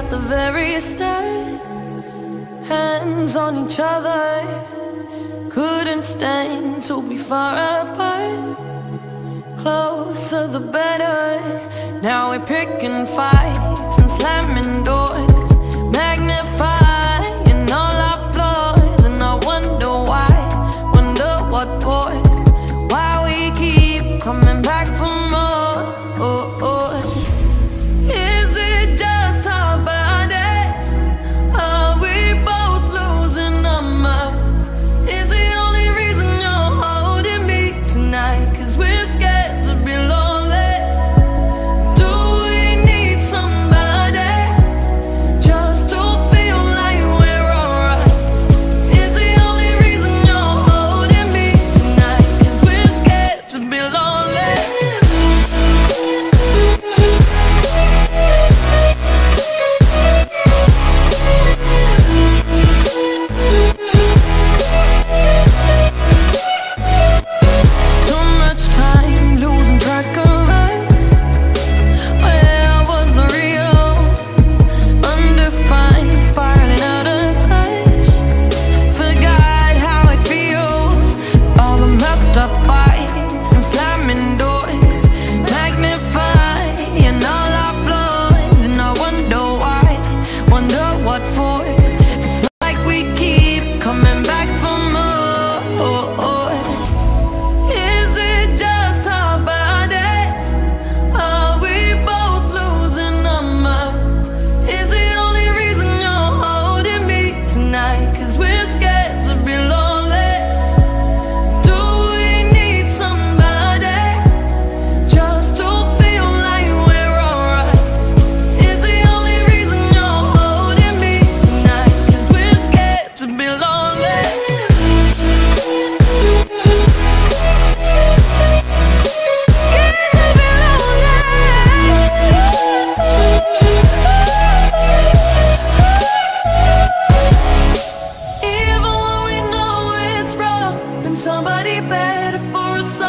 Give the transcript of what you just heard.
at the very start. Hands on each other. Couldn't stand to be far apart. Closer the better. Now we're picking fights and slamming doors. Magnifying all our flaws. And I wonder why, wonder what for. for somebody better for us.